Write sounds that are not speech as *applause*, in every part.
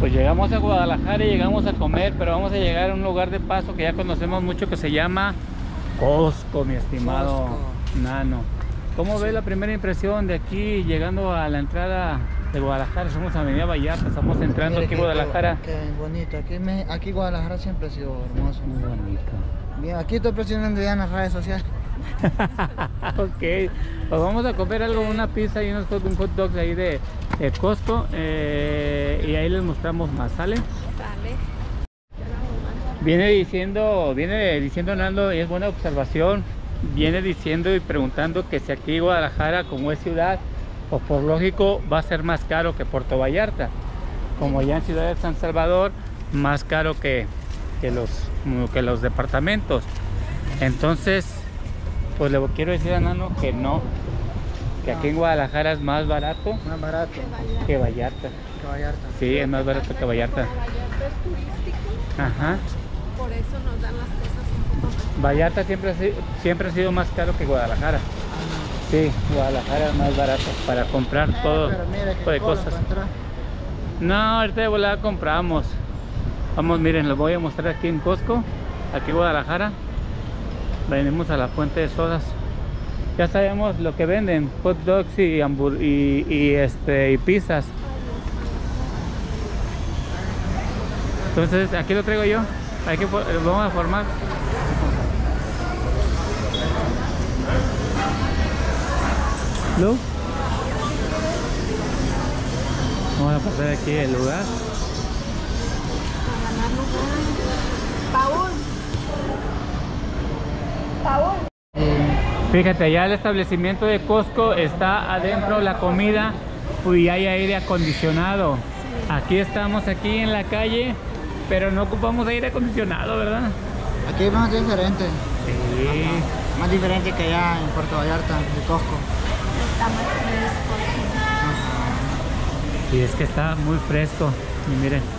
Pues llegamos a Guadalajara y llegamos a comer, pero vamos a llegar a un lugar de paso que ya conocemos mucho que se llama Costco, mi estimado Costco. Nano. ¿Cómo ves la primera impresión de aquí llegando a la entrada de Guadalajara? Somos a Avenida Vallarta, estamos entrando Mire aquí a Guadalajara. Qué bonito. Aquí, me- aquí Guadalajara siempre ha sido hermoso. Muy bonito. Bien, aquí estoy presionando ya en las redes sociales. *laughs* ok, pues vamos a comer algo, una pizza y unos hot, un hot dogs ahí de, de Costco eh, y ahí les mostramos más, ¿sale? Sale. Viene diciendo, viene diciendo Nando, y es buena observación, viene diciendo y preguntando que si aquí Guadalajara, como es ciudad, o por lógico, va a ser más caro que Puerto Vallarta. Como ya en Ciudad de San Salvador, más caro que, que los, que los departamentos. Entonces, pues le quiero decir a Nano que no, que aquí en Guadalajara es más barato Más barato que Vallarta. que Vallarta. Sí, es más barato que Vallarta. Vallarta es turístico, Ajá. por eso nos dan las cosas un poco más. Vallarta siempre ha, sido, siempre ha sido más caro que Guadalajara. Sí, Guadalajara es más barato para comprar todo Eh, pero mire tipo de cosas. No, ahorita de volada compramos. Vamos, miren, les voy a mostrar aquí en Costco, aquí en Guadalajara. Venimos a la fuente de sodas. Ya sabemos lo que venden, hot dogs y, hambur- y, este, y pizzas. Entonces, aquí lo traigo yo. Hay vamos a formar. ¿Lu? Vamos a pasar aquí el lugar. Fíjate, ya el establecimiento de Costco está adentro la comida y hay aire acondicionado. Aquí estamos aquí en la calle, pero no ocupamos aire acondicionado, ¿verdad? Aquí es más diferente. Sí. Más diferente que allá en Puerto Vallarta, de Costco. Está más fresco. Y es que está muy fresco. Y miren.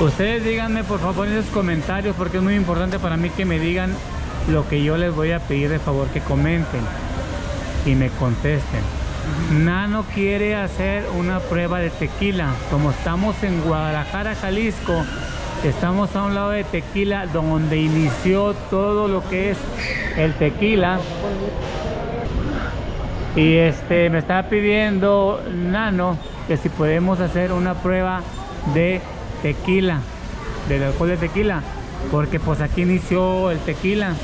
Ustedes díganme por favor en esos comentarios porque es muy importante para mí que me digan lo que yo les voy a pedir de favor que comenten y me contesten. Nano quiere hacer una prueba de tequila. Como estamos en Guadalajara, Jalisco, estamos a un lado de tequila donde inició todo lo que es el tequila. Y este me está pidiendo Nano que si podemos hacer una prueba de tequila, del alcohol de tequila, porque pues aquí inició el tequila.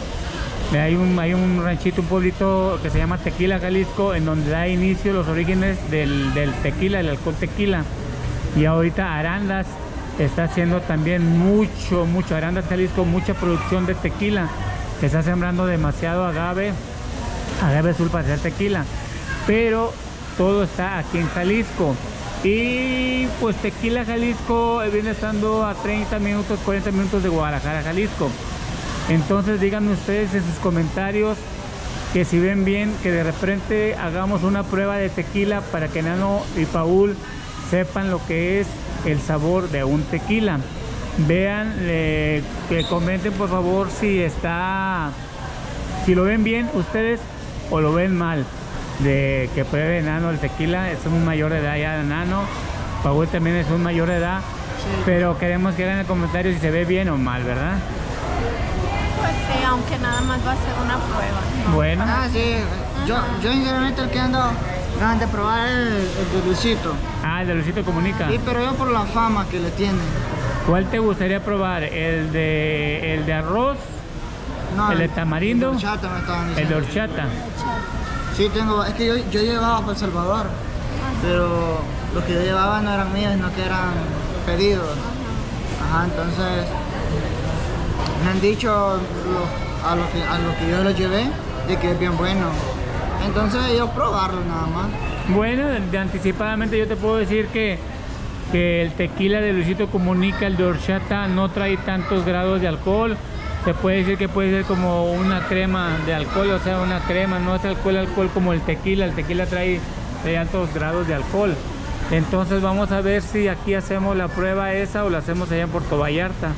Hay un, hay un ranchito, un pueblito que se llama Tequila, Jalisco, en donde da inicio los orígenes del, tequila, el alcohol tequila. Y ahorita Arandas está haciendo también mucho, mucho, Arandas, Jalisco, mucha producción de tequila. Está sembrando demasiado agave, agave azul para hacer tequila. Pero todo está aquí en Jalisco. Y pues Tequila Jalisco eh, viene estando a 30 minutos, 40 minutos de Guadalajara, Jalisco. Entonces díganme ustedes en sus comentarios que si ven bien que de repente hagamos una prueba de tequila para que Nano y Paul sepan lo que es el sabor de un tequila. Vean, eh, que comenten por favor si está, si lo ven bien ustedes o lo ven mal. De que pruebe Nano el tequila, es un mayor de edad ya Nano. Paul también es un mayor de edad. Pero queremos que hagan en el comentario si se ve bien o mal, ¿verdad? Pues sí, aunque nada más va a ser una prueba. ¿no? Bueno. Ah, sí. Yo, yo sinceramente el que ando ganas de probar el, el de Luisito. Ah, el de Luisito Comunica. Sí, pero yo por la fama que le tienen. ¿Cuál te gustaría probar? ¿El de, el de arroz? No, ¿El de tamarindo? El de horchata me estaban ¿El de diciendo. horchata? Sí, tengo. Es que yo, yo llevaba para El Salvador. Pero los que yo llevaba no eran míos, sino que eran pedidos. Ajá, entonces. Me han dicho a, lo que, a lo que yo los llevé de que es bien bueno. Entonces yo probarlo nada más. Bueno, anticipadamente yo te puedo decir que, que el tequila de Luisito Comunica, el de horchata, no trae tantos grados de alcohol. Se puede decir que puede ser como una crema de alcohol, o sea, una crema, no es alcohol, alcohol como el tequila. El tequila trae, trae altos grados de alcohol. Entonces vamos a ver si aquí hacemos la prueba esa o la hacemos allá en Puerto Vallarta.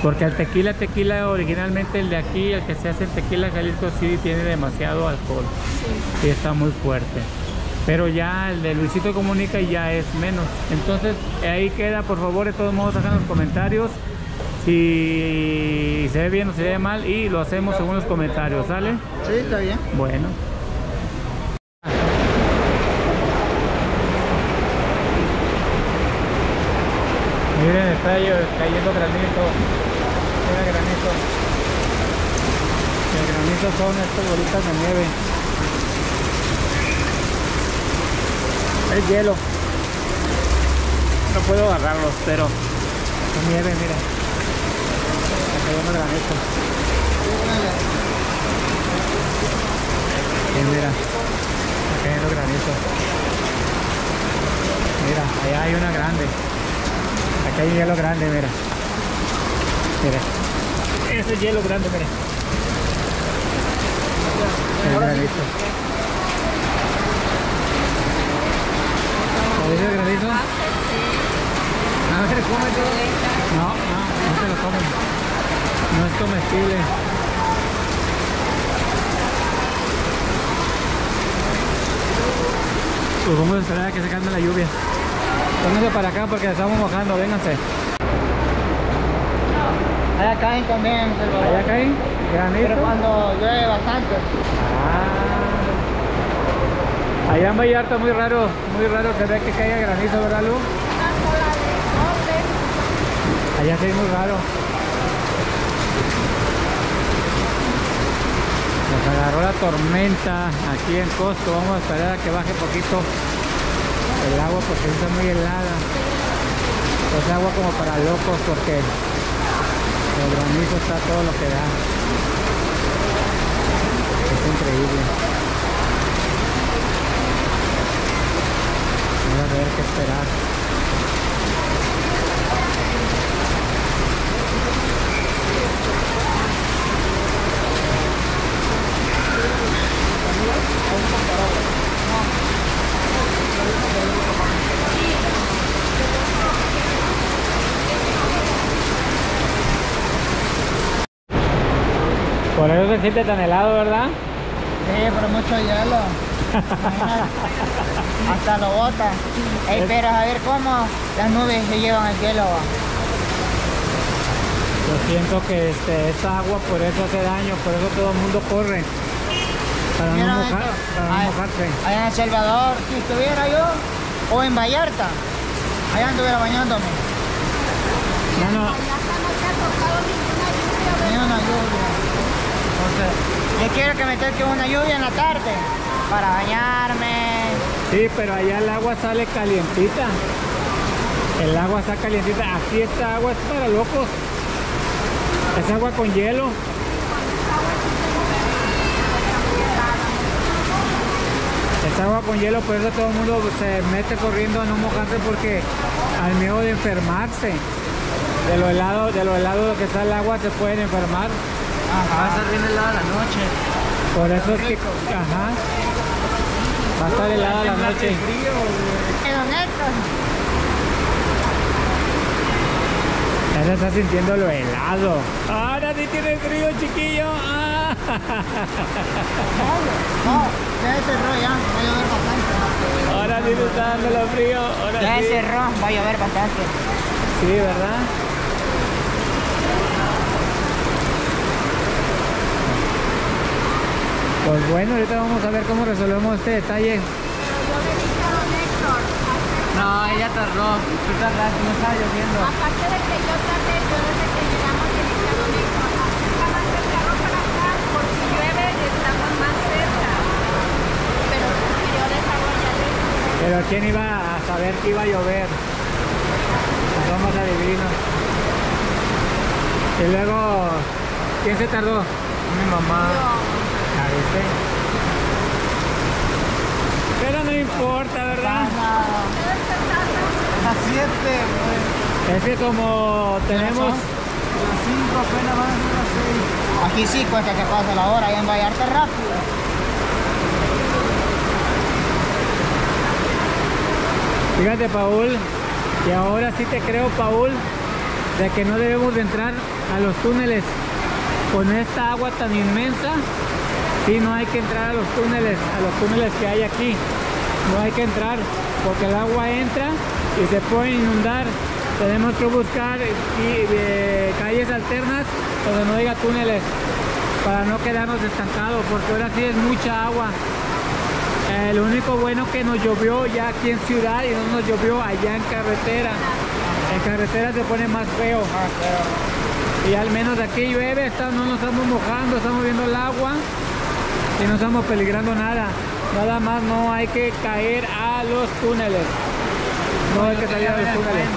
Porque el tequila, tequila originalmente el de aquí, el que se hace en tequila Jalisco sí tiene demasiado alcohol. Y está muy fuerte. pero ya el de Luisito Comunica ya es menos. Entonces ahí queda, por favor, de todos modos, hagan los comentarios si se ve bien o se ve mal y lo hacemos según los comentarios, ¿sale? Sí, está bien. Bueno. Miren, está cayendo granito. Mira granito. El granizo son estas bolitas de nieve. Es hielo. No puedo agarrarlos, pero es nieve, mira. Cayendo granito. Y mira, está cayendo granito. Mira, allá hay una grande. Acá hay un hielo grande, mira. Mira. Ese es hielo grande, mira. El granizo. ¿Lo el se le come todo. No, no, no se lo comen. No es comestible. Pues vamos a esperar a que se calme la lluvia. Pónganse para acá porque estamos mojando, vénganse. Allá caen también, pero, Allá caen granizo. pero cuando llueve bastante. Ah. Allá en Vallarta muy raro, muy raro que ve que caiga granizo, ¿verdad Lu? Allá sí es muy raro. Agarró la tormenta aquí en Costo. Vamos a esperar a que baje poquito el agua porque está muy helada. Es agua como para locos porque el granizo está todo lo que da. Es increíble. Vamos a ver qué esperar. Por eso se siente tan helado, ¿verdad? Sí, pero mucho hielo. *laughs* Hasta lo bota. Ey, pero a ver cómo las nubes se llevan el hielo. Yo siento que este, esta agua por eso hace daño, por eso todo el mundo corre. Para no, ¿Vieron mojar- para no Ay- mojarse. Allá en El Salvador, si estuviera yo, o en Vallarta, allá anduviera bañándome. No, no. Yo quiero que me toque una lluvia en la tarde para bañarme. sí, pero allá el agua sale calientita. El agua está calientita. Aquí esta agua es para locos. Es agua con hielo. Es agua con hielo, por eso todo el mundo se mete corriendo a no mojarse porque al miedo de enfermarse. De lo helado, de lo helado que está el agua se pueden enfermar. Va a estar bien helada la noche. Por eso es que, ajá, va a estar helada la noche. Héctor, Ya se está sintiendo lo helado. Ahora sí tiene frío, chiquillo. Ah. no, ya cerró ya, va a llover bastante. Ahora sí te está dando lo frío. Ahora Ya sí. cerró, va a llover bastante. Sí, ¿verdad? Pues bueno, ahorita vamos a ver cómo resolvemos este detalle. Yo le dije a don Héctor, No, ella tardó, tú tardaste, no estaba lloviendo. aparte de que yo tardé, yo desde que llegamos le dije a don Héctor, acerca más el carro para acá, por si llueve estamos más cerca. Pero sugirió dejarlo allá lejos. Pero ¿quién iba a saber que iba a llover? Pues somos adivinos. Y luego, ¿quién se tardó? Mi mamá. ¿La viste? Pero no importa, ¿verdad? Las 7, güey. Es que como tenemos... Las 5 apenas van a ser las 6. Aquí sí cuesta que pase la hora, allá en Vallarta rápido. Fíjate, Paul, que ahora sí te creo, Paul, de que no debemos de entrar a los túneles con esta agua tan inmensa. Sí, no hay que entrar a los túneles, a los túneles que hay aquí. no hay que entrar porque el agua entra y se puede inundar. Tenemos que buscar y- eh, calles alternas donde no haya túneles para no quedarnos estancados porque ahora sí es mucha agua. Eh, lo único bueno que nos llovió ya aquí en ciudad y no nos llovió allá en carretera. En carretera se pone más feo. Y al menos aquí llueve, está- no nos estamos mojando, estamos viendo el agua y no estamos peligrando nada. Nada más no hay que caer a los túneles. No hay que salir a los túneles.